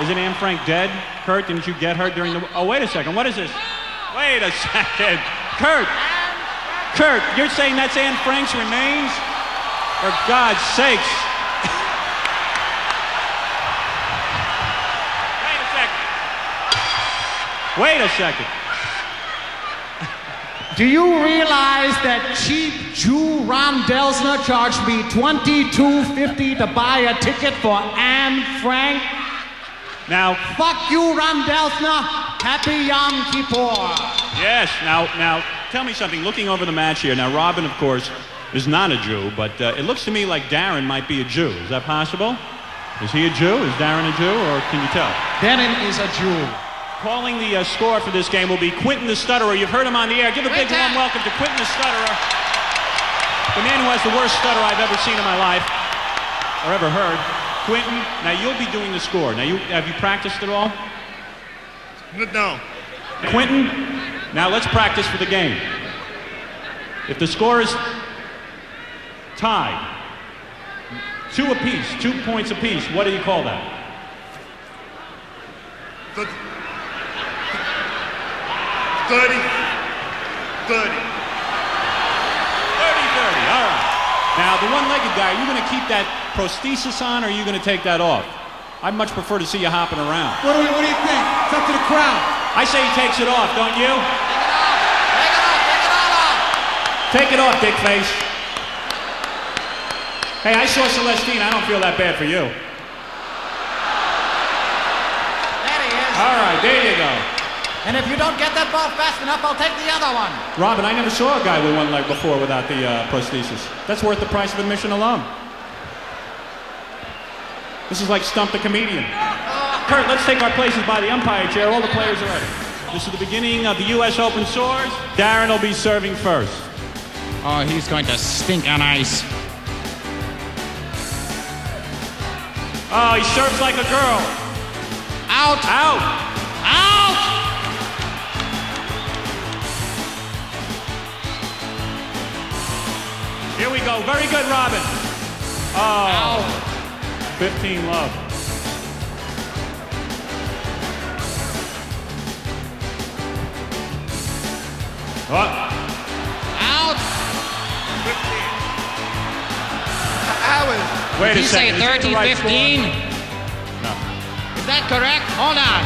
Isn't Anne Frank dead? Kurt, didn't you get her during the. Oh, wait a second. What is this? Wait a second. Kurt! Kurt, you're saying that's Anne Frank's remains? For God's sakes. Wait a second. Wait a second. Do you realize that cheap Jew Ron Delsener charged me $22.50 to buy a ticket for Anne Frank? Now, Fuck you, Ron Delsener. Happy Yom Kippur. yes, now, now, tell me something. Looking over the match here, now, Robin, of course, is not a Jew, but uh, it looks to me like Darren might be a Jew. Is that possible? Is he a Jew? Is Darren a Jew, or can you tell? Darren is a Jew. Calling the uh, score for this game will be Quentin the Stutterer. You've heard him on the air. Give a big warm welcome to Quentin the Stutterer, the man who has the worst stutter I've ever seen in my life, or ever heard. Quentin, now you'll be doing the score. Now, you have you practiced at all? No. Quentin, now let's practice for the game. If the score is tied, two apiece, two points apiece, what do you call that? Th- 30. 30. 30 30, all right. Now, the one legged guy, you're you going to keep that prosthesis on or are you going to take that off? I'd much prefer to see you hopping around. What do, you, what do you think? It's up to the crowd. I say he takes it off, don't you? Take it off, take it off take it off take it off dick face. Hey, I saw Celestine. I don't feel that bad for you. There he is. All right, there you go. And if you don't get that ball fast enough, I'll take the other one. Robin, I never saw a guy with one leg before without the uh, prosthesis. That's worth the price of admission alone. This is like Stump the Comedian. Kurt, let's take our places by the umpire chair. All the players are ready. This is the beginning of the U.S. Open Sores. Darren will be serving first. Oh, he's going to stink on ice. Oh, he serves like a girl. Out! Out. Out! Here we go. Very good, Robin. Oh, 15 love. What? Out! 15. Hours. Wait Did a you say second. Is that the 30, right 15? score? No. Is that correct? Hold on.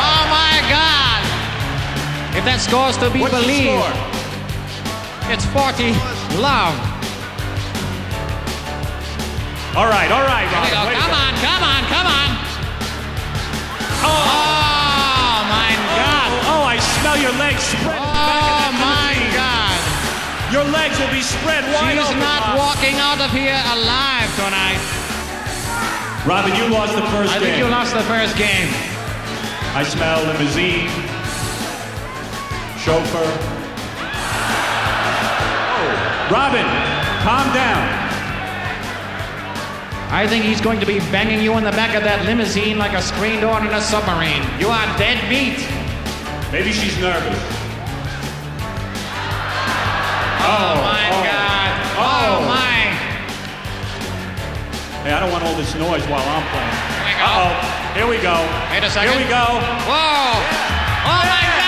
Oh my God! If that score's to be What's the believed, score? It's 40 love. All right, all right, Robin. go. Come go. on, come on, come on. Oh my oh, God! Oh, I smell your legs spread. Oh my. God! Your legs will be spread wide She's open. not Bob. walking out of here alive tonight. Robin, you lost the first I game. I think you lost the first game. I smell limousine, chauffeur. Oh, Robin, calm down. I think he's going to be banging you in the back of that limousine like a screen door in a submarine. You are dead meat. Maybe she's nervous. Oh, oh, my oh. God. Oh, Oh. my. Hey, I don't want all this noise while I'm playing. Here we go. Uh-oh. Here we go. Wait a second. Here we go. Whoa. Oh, my God.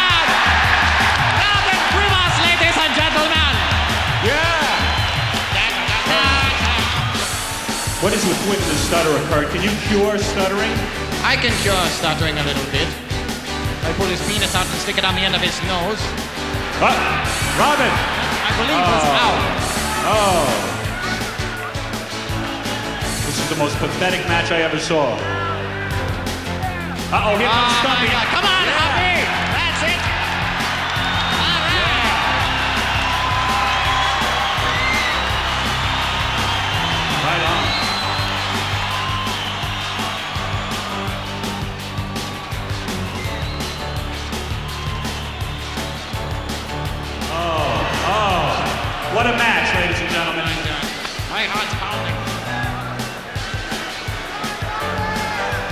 What is with Quentin the stutterer, Kurt? Can you cure stuttering? I can cure stuttering a little bit. I pull his penis out and stick it on the end of his nose. Uh, Robin. I believe it's out. Oh. This is the most pathetic match I ever saw. Uh-oh, here comes Oh, Stumpy. Come on,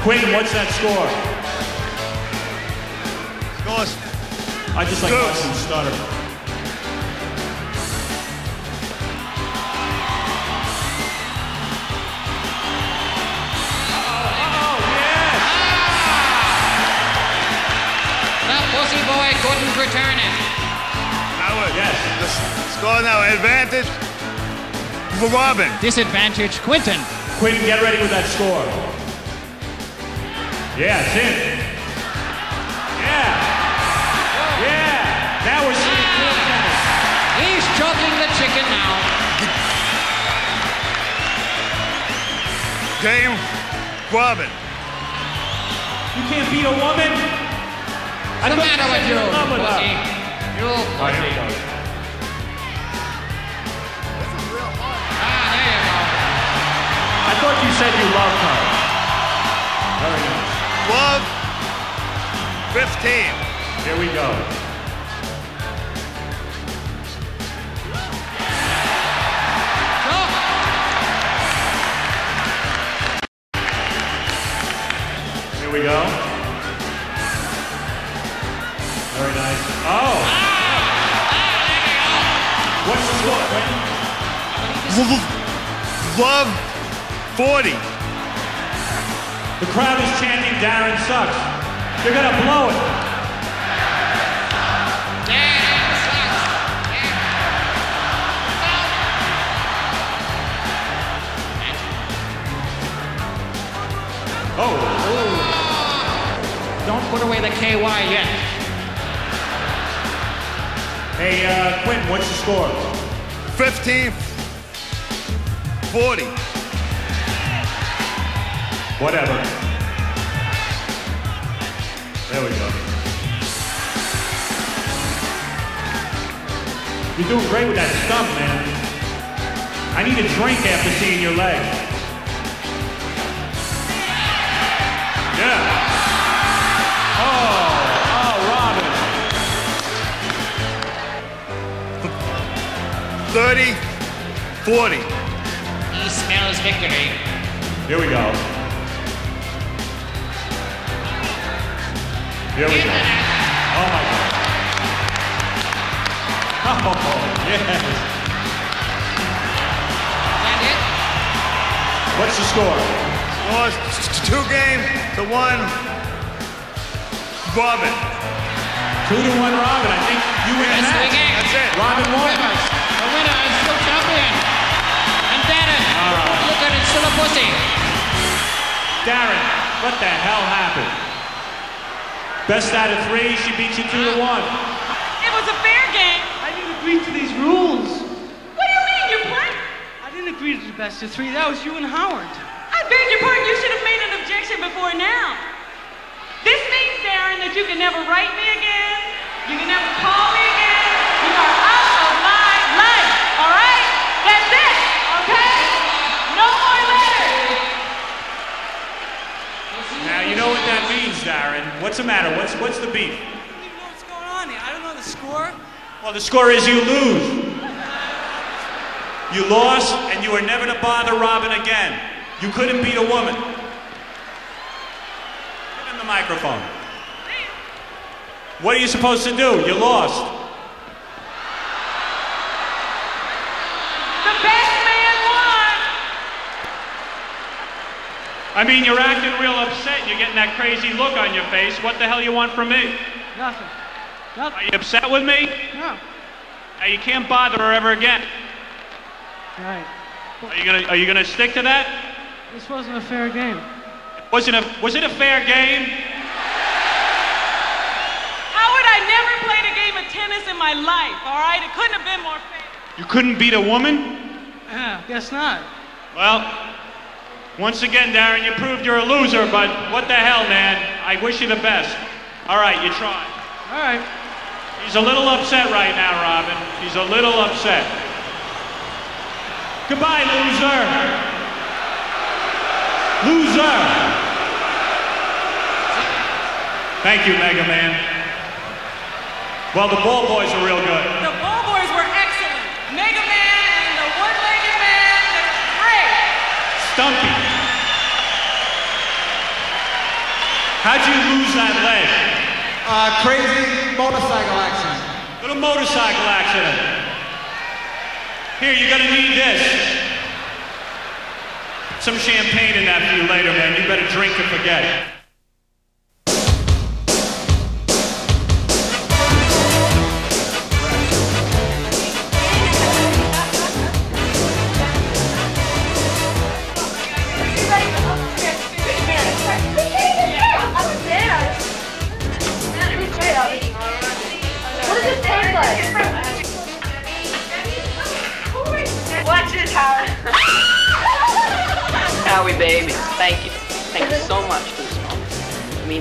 Quinn, what's that score? Scores. I just like Good. watching stutter. couldn't return it. Howard, yes. The score now, advantage for Robin. Disadvantage, Quentin. Quentin, get ready with that score. Yeah, it's in. Yeah. Yeah. Now we're seeing. He's choking the chicken now. Game. Robin. You can't beat a woman. I What's the matter with said you, were in love with her. pussy? You here we pussy. go. Ah, there you go. I thought you said you loved her. 15. Here we go. Here we go. Very nice. Oh. What's the score? Love. 40. The crowd is chanting Darren sucks. They're gonna blow it. Damn, sucks. Oh. Don't put away the KY yet. Hey, uh, Quinn, what's the score? 15. 40. Whatever. There we go. You're doing great with that stump, man. I need a drink after seeing your leg. Yeah. Oh, oh, Robin. 30. 40. He smells victory. Here we go. Here we go. Oh my God. Oh, yes. That it? What's the score? Scores two game to one. Robin. Two to one, Robin. I think you win the That's the game. That's it. Robin won. The winner is still champion. And Darren, look at it, still a pussy. Darren, what the hell happened? Best out of three, she beat you two to one. It was a fair game. I didn't agree to these rules. What do you mean you played? I didn't agree to the best of three. That was you and Howard. I beg your pardon. You should have made an objection before now. This means, Darren, that you can never write me again. You can never call me again. You are out of my life. All right? That's it. Okay? No more letters. Now you know what that means, Darren. What's the matter? What's what's the beef? I don't even know what's going on here. I don't know the score. Well, the score is you lose. You lost, and you were never to bother Robin again. You couldn't beat a woman. Give him the microphone. What are you supposed to do? You lost. The best man won. I mean, you're acting real upset. You're getting that crazy look on your face. What the hell you want from me? Nothing. Are Nothing. you upset with me? No. Now, you can't bother her ever again. Right. Are you gonna Are you gonna stick to that? This wasn't a fair game. wasn't a Was it a fair game? Howard, I never played a game of tennis in my life, all right? It couldn't have been more fair. You couldn't beat a woman? Yeah, guess not. Well, once again, Darren, you proved you're a loser, but what the hell, man? I wish you the best. All right, you tried. All right. He's a little upset right now, Robin. He's a little upset. Goodbye, loser. Loser. Thank you, Mega Man. Well, the ball boys are real good. The ball boys were excellent. Mega Man and the one-legged man, they're great. Stumpy. How'd you lose that leg? Uh, crazy motorcycle accident. Little motorcycle accident. Here, you're gonna need this. Some champagne in that for you later, man. You better drink and forget.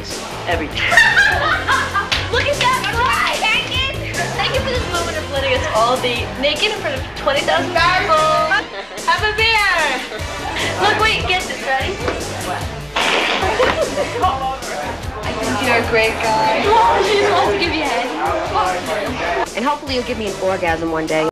It means everything. Look at that fly! Thank you for this moment of letting us all be naked in front of 20,000 people. Have a beer! Look, wait, get this, ready? I think you're a great guy. Oh, she wants to give you a head. And hopefully you'll give me an orgasm one day.